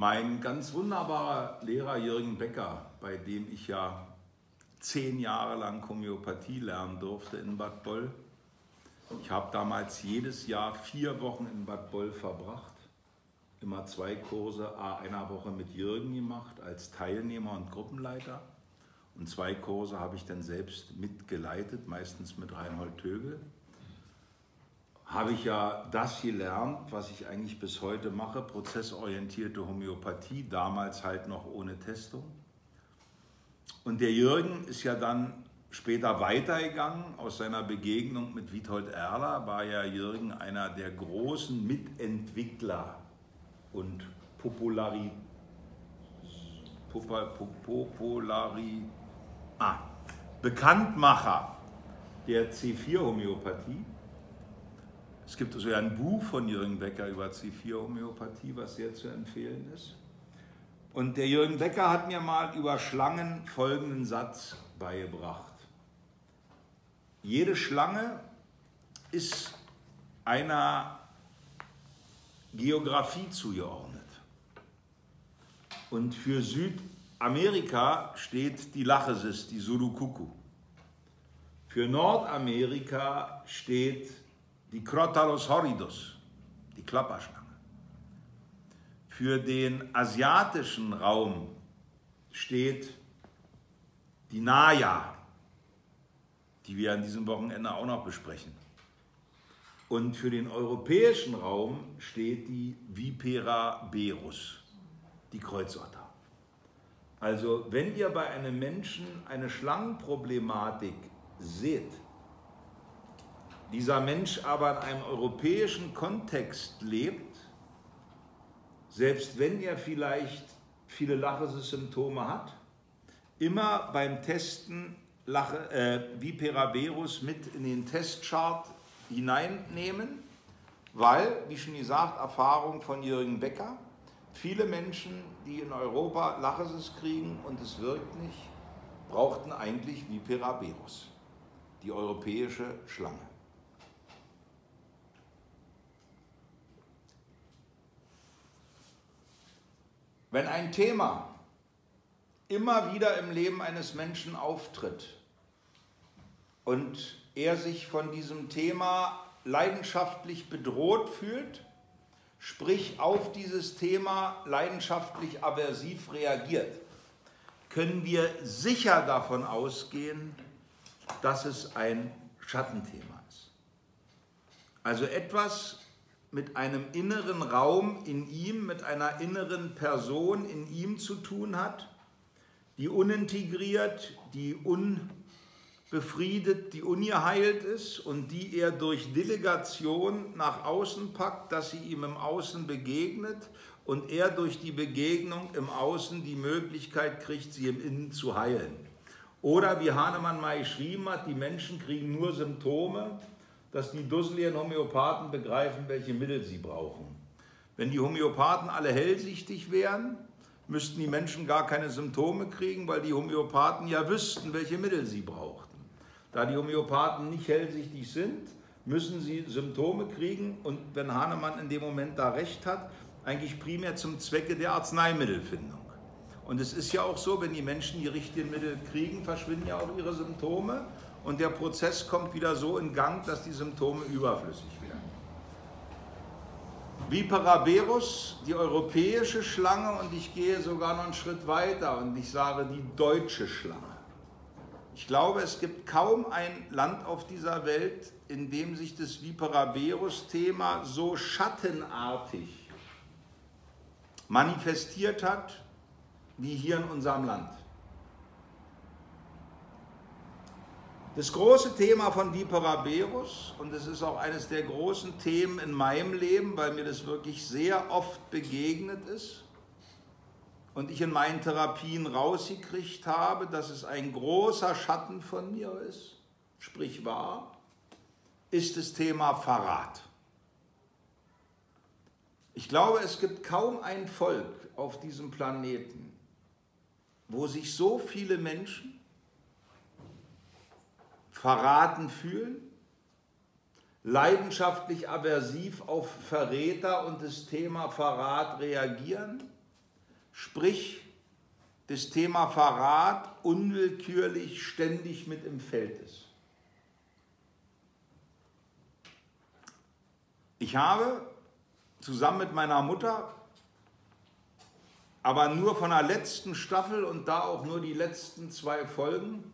Mein ganz wunderbarer Lehrer Jürgen Becker, bei dem ich ja zehn Jahre lang Homöopathie lernen durfte in Bad Boll. Ich habe damals jedes Jahr vier Wochen in Bad Boll verbracht. Immer zwei Kurse, a einer Woche mit Jürgen gemacht als Teilnehmer und Gruppenleiter. Und zwei Kurse habe ich dann selbst mitgeleitet, meistens mit Reinhold Tögel habe ich ja das gelernt, was ich eigentlich bis heute mache, prozessorientierte Homöopathie, damals halt noch ohne Testung. Und der Jürgen ist ja dann später weitergegangen. Aus seiner Begegnung mit Witold Erler war ja Jürgen einer der großen Mitentwickler und Populari, Populari, ah, Bekanntmacher der C4-Homöopathie. Es gibt sogar ein Buch von Jürgen Becker über C4-Homöopathie, was sehr zu empfehlen ist. Und der Jürgen Becker hat mir mal über Schlangen folgenden Satz beigebracht. Jede Schlange ist einer Geografie zugeordnet. Und für Südamerika steht die Lachesis, die Sulukuku. Für Nordamerika steht die Crotalus horridus, die Klapperschlange. Für den asiatischen Raum steht die Naya, die wir an diesem Wochenende auch noch besprechen. Und für den europäischen Raum steht die Vipera berus, die Kreuzotter. Also wenn ihr bei einem Menschen eine Schlangenproblematik seht, dieser Mensch aber in einem europäischen Kontext lebt, selbst wenn er vielleicht viele Lachesis-Symptome hat, immer beim Testen Lache, äh, Viperaberus mit in den Testchart hineinnehmen, weil, wie schon gesagt, Erfahrung von Jürgen Becker, viele Menschen, die in Europa Lachesis kriegen und es wirkt nicht, brauchten eigentlich Viperaberus, die europäische Schlange. Wenn ein Thema immer wieder im Leben eines Menschen auftritt und er sich von diesem Thema leidenschaftlich bedroht fühlt, sprich auf dieses Thema leidenschaftlich aversiv reagiert, können wir sicher davon ausgehen, dass es ein Schattenthema ist. Also etwas, mit einem inneren Raum in ihm, mit einer inneren Person in ihm zu tun hat, die unintegriert, die unbefriedet, die ungeheilt ist und die er durch Delegation nach außen packt, dass sie ihm im Außen begegnet und er durch die Begegnung im Außen die Möglichkeit kriegt, sie im Innen zu heilen. Oder wie Hahnemann mal geschrieben hat, die Menschen kriegen nur Symptome, dass die dusseligen Homöopathen begreifen, welche Mittel sie brauchen. Wenn die Homöopathen alle hellsichtig wären, müssten die Menschen gar keine Symptome kriegen, weil die Homöopathen ja wüssten, welche Mittel sie brauchten. Da die Homöopathen nicht hellsichtig sind, müssen sie Symptome kriegen und wenn Hahnemann in dem Moment da recht hat, eigentlich primär zum Zwecke der Arzneimittelfindung. Und es ist ja auch so, wenn die Menschen die richtigen Mittel kriegen, verschwinden ja auch ihre Symptome und der Prozess kommt wieder so in Gang, dass die Symptome überflüssig werden. Viperaberus, die europäische Schlange und ich gehe sogar noch einen Schritt weiter und ich sage die deutsche Schlange. Ich glaube, es gibt kaum ein Land auf dieser Welt, in dem sich das Viperaberus-Thema so schattenartig manifestiert hat wie hier in unserem Land. Das große Thema von Viperaberus, und es ist auch eines der großen Themen in meinem Leben, weil mir das wirklich sehr oft begegnet ist und ich in meinen Therapien rausgekriegt habe, dass es ein großer Schatten von mir ist, sprich wahr, ist das Thema Verrat. Ich glaube, es gibt kaum ein Volk auf diesem Planeten, wo sich so viele Menschen verraten fühlen, leidenschaftlich aversiv auf Verräter und das Thema Verrat reagieren, sprich das Thema Verrat unwillkürlich ständig mit im Feld ist. Ich habe zusammen mit meiner Mutter, aber nur von der letzten Staffel und da auch nur die letzten zwei Folgen,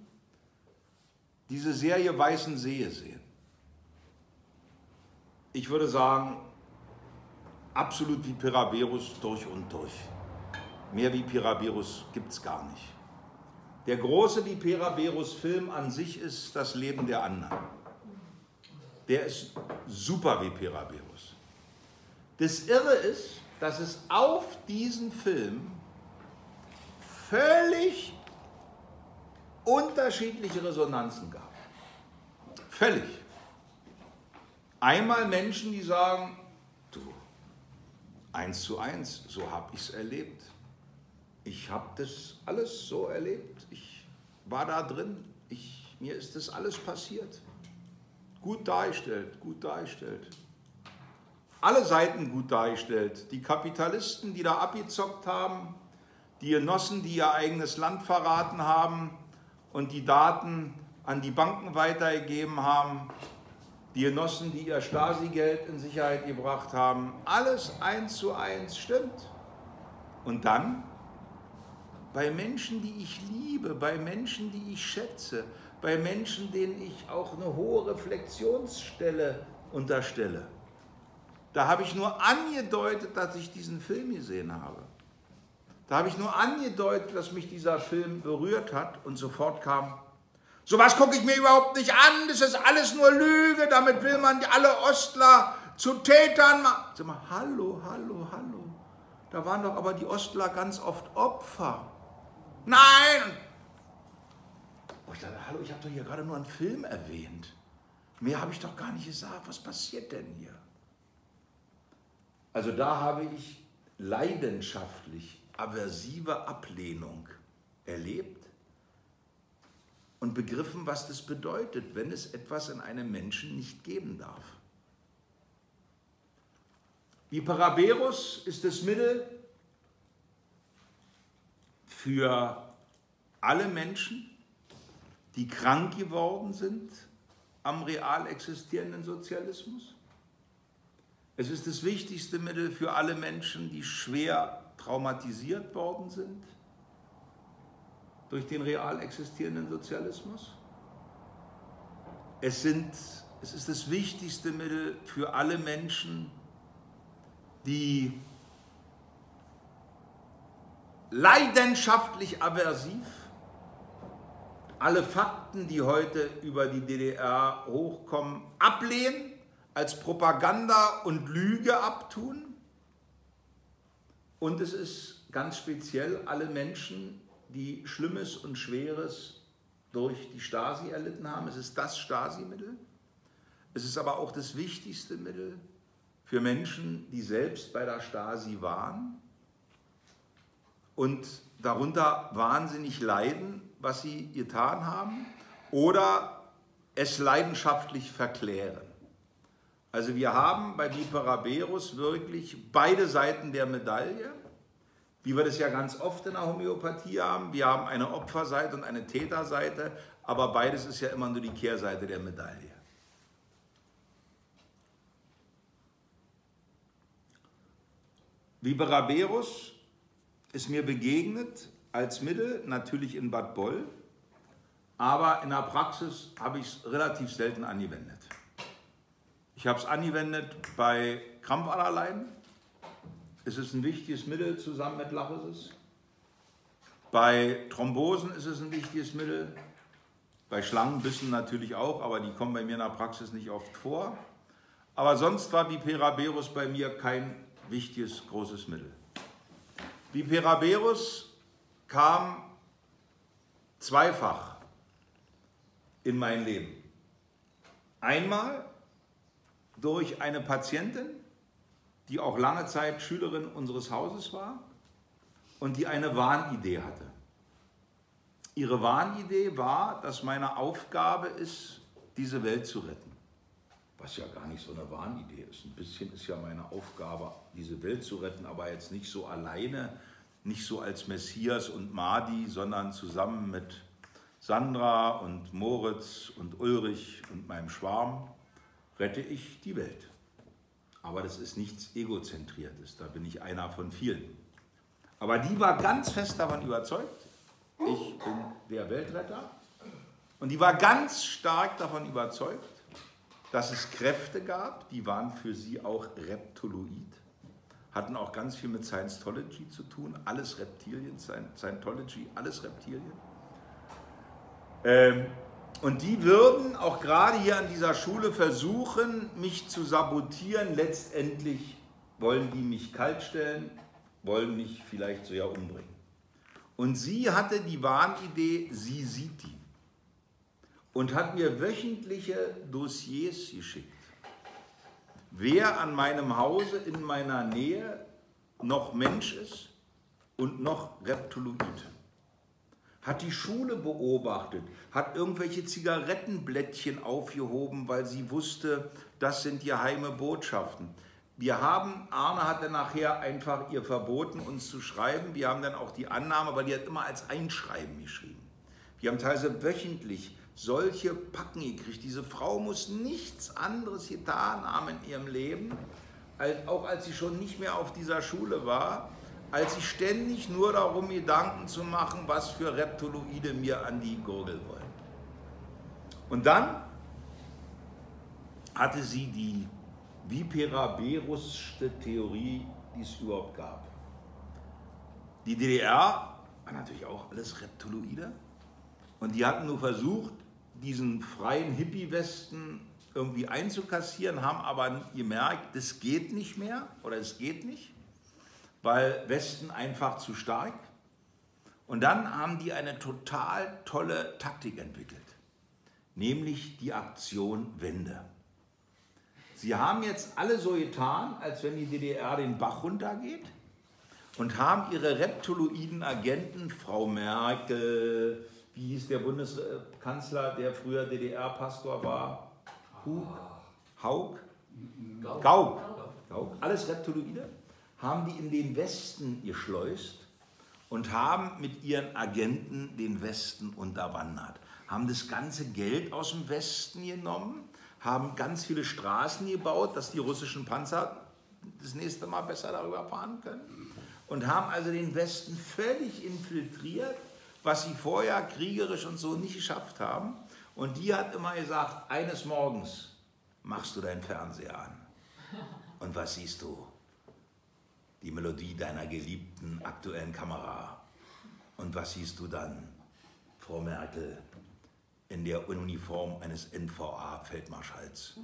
diese Serie Weißen See sehen. Ich würde sagen, absolut wie Piraberus durch und durch. Mehr wie Piraberus gibt es gar nicht. Der große Viperaberus-Film an sich ist das Leben der anderen. Der ist super Viperaberus. Das Irre ist, dass es auf diesen Film völlig unterschiedliche Resonanzen gab. Völlig. Einmal Menschen, die sagen, du, eins zu eins, so habe ich es erlebt. Ich habe das alles so erlebt. Ich war da drin. Ich, mir ist das alles passiert. Gut dargestellt, gut dargestellt. Alle Seiten gut dargestellt. Die Kapitalisten, die da abgezockt haben, die Genossen, die ihr eigenes Land verraten haben und die Daten an die Banken weitergegeben haben, die Genossen, die ihr Stasi-Geld in Sicherheit gebracht haben. Alles eins zu eins stimmt. Und dann bei Menschen, die ich liebe, bei Menschen, die ich schätze, bei Menschen, denen ich auch eine hohe Reflexionsstelle unterstelle. Da habe ich nur angedeutet, dass ich diesen Film gesehen habe. Da habe ich nur angedeutet, dass mich dieser Film berührt hat und sofort kam, sowas gucke ich mir überhaupt nicht an, das ist alles nur Lüge, damit will man alle Ostler zu Tätern machen. Sag mal, hallo, hallo, hallo. Da waren doch aber die Ostler ganz oft Opfer. Nein! Oh, ich dachte, hallo, ich habe doch hier gerade nur einen Film erwähnt. Mehr habe ich doch gar nicht gesagt. Was passiert denn hier? Also da habe ich leidenschaftlich aversive Ablehnung erlebt und begriffen, was das bedeutet, wenn es etwas in einem Menschen nicht geben darf. Wie Paraberus ist das Mittel für alle Menschen, die krank geworden sind am real existierenden Sozialismus. Es ist das wichtigste Mittel für alle Menschen, die schwer traumatisiert worden sind durch den real existierenden Sozialismus. Es, sind, es ist das wichtigste Mittel für alle Menschen, die leidenschaftlich aversiv. Alle Fakten, die heute über die DDR hochkommen, ablehnen, als Propaganda und Lüge abtun. Und es ist ganz speziell alle Menschen, die Schlimmes und Schweres durch die Stasi erlitten haben. Es ist das Stasi-Mittel. Es ist aber auch das wichtigste Mittel für Menschen, die selbst bei der Stasi waren und darunter wahnsinnig leiden, was sie getan haben, oder es leidenschaftlich verklären. Also wir haben bei Viperaberus wirklich beide Seiten der Medaille, wie wir das ja ganz oft in der Homöopathie haben. Wir haben eine Opferseite und eine Täterseite, aber beides ist ja immer nur die Kehrseite der Medaille. Viperaberus ist mir begegnet als Mittel, natürlich in Bad Boll, aber in der Praxis habe ich es relativ selten angewendet. Ich habe es angewendet bei Krampfaderleiden. Es ist ein wichtiges Mittel zusammen mit Lachesis. Bei Thrombosen ist es ein wichtiges Mittel. Bei Schlangenbissen natürlich auch, aber die kommen bei mir in der Praxis nicht oft vor. Aber sonst war Viperaberus bei mir kein wichtiges, großes Mittel. Viperaberus kam zweifach in mein Leben. Einmal durch eine Patientin, die auch lange Zeit Schülerin unseres Hauses war und die eine Wahnidee hatte. Ihre Wahnidee war, dass meine Aufgabe ist, diese Welt zu retten. Was ja gar nicht so eine Wahnidee ist. Ein bisschen ist ja meine Aufgabe, diese Welt zu retten, aber jetzt nicht so alleine nicht so als Messias und Mahdi, sondern zusammen mit Sandra und Moritz und Ulrich und meinem Schwarm rette ich die Welt. Aber das ist nichts Egozentriertes, da bin ich einer von vielen. Aber die war ganz fest davon überzeugt, ich bin der Weltretter. Und die war ganz stark davon überzeugt, dass es Kräfte gab, die waren für sie auch Reptoloid, hatten auch ganz viel mit Scientology zu tun, alles Reptilien, Scientology, alles Reptilien. Ähm, und die würden auch gerade hier an dieser Schule versuchen, mich zu sabotieren. Letztendlich wollen die mich kaltstellen, wollen mich vielleicht sogar umbringen. Und sie hatte die Wahnidee, sie sieht die. Und hat mir wöchentliche Dossiers geschickt. Wer an meinem Hause in meiner Nähe noch Mensch ist und noch Reptiloid hat die Schule beobachtet, hat irgendwelche Zigarettenblättchen aufgehoben, weil sie wusste, das sind geheime Botschaften. Wir haben, Arne hatte nachher einfach ihr verboten, uns zu schreiben. Wir haben dann auch die Annahme, weil die hat immer als Einschreiben geschrieben. Wir haben teilweise wöchentlich solche Packen gekriegt. Diese Frau muss nichts anderes getan haben in ihrem Leben, als, auch als sie schon nicht mehr auf dieser Schule war, als sich ständig nur darum Gedanken zu machen, was für Reptoloide mir an die Gurgel wollen. Und dann hatte sie die viperaberuste Theorie, die es überhaupt gab. Die DDR war natürlich auch alles Reptoloide und die hatten nur versucht, diesen freien Hippie-Westen irgendwie einzukassieren, haben aber gemerkt, das geht nicht mehr oder es geht nicht weil Westen einfach zu stark. Und dann haben die eine total tolle Taktik entwickelt, nämlich die Aktion Wende. Sie haben jetzt alle so getan, als wenn die DDR den Bach runtergeht und haben ihre reptoloiden Agenten, Frau Merkel, wie hieß der Bundeskanzler, der früher DDR-Pastor war? Hug? Haug? Gauck. Gauck. Alles Reptoloide haben die in den Westen geschleust und haben mit ihren Agenten den Westen unterwandert. Haben das ganze Geld aus dem Westen genommen, haben ganz viele Straßen gebaut, dass die russischen Panzer das nächste Mal besser darüber fahren können. Und haben also den Westen völlig infiltriert, was sie vorher kriegerisch und so nicht geschafft haben. Und die hat immer gesagt, eines Morgens machst du deinen Fernseher an. Und was siehst du? Die Melodie deiner geliebten aktuellen Kamera. Und was siehst du dann, Frau Merkel, in der Uniform eines NVA-Feldmarschalls?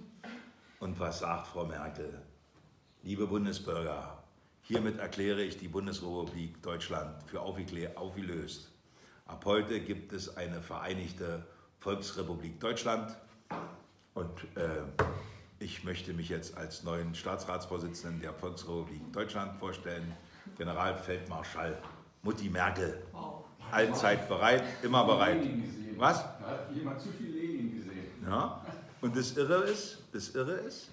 Und was sagt Frau Merkel? Liebe Bundesbürger, hiermit erkläre ich die Bundesrepublik Deutschland für aufgelöst. Ab heute gibt es eine vereinigte Volksrepublik Deutschland und äh, ich möchte mich jetzt als neuen Staatsratsvorsitzenden der Volksrepublik Deutschland vorstellen, Generalfeldmarschall Mutti Merkel. Allzeit bereit, immer bereit. Was? Da hat jemand zu viel Lenin gesehen. Ja. Und das Irre ist, das Irre ist,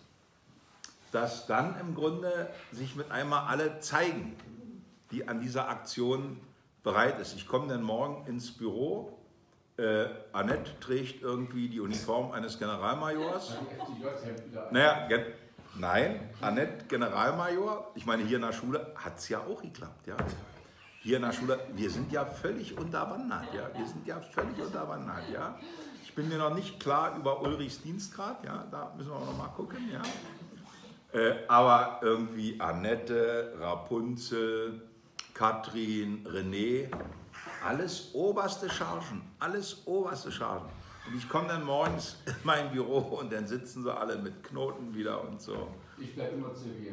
dass dann im Grunde sich mit einmal alle zeigen, die an dieser Aktion bereit ist. Ich komme dann morgen ins Büro äh, Annette trägt irgendwie die Uniform eines Generalmajors. Naja, ge nein, Annette Generalmajor. Ich meine, hier in der Schule hat es ja auch geklappt. Ja? Hier in der Schule, wir sind ja völlig unterwandert. Ja? Wir sind ja völlig unterwandert. Ja? Ich bin mir noch nicht klar über Ulrichs Dienstgrad. Ja? Da müssen wir auch noch mal gucken. Ja? Äh, aber irgendwie Annette, Rapunzel, Katrin, René, alles oberste Chargen, alles oberste Chargen. Und ich komme dann morgens in mein Büro und dann sitzen sie alle mit Knoten wieder und so. Ich bleibe immer zivil.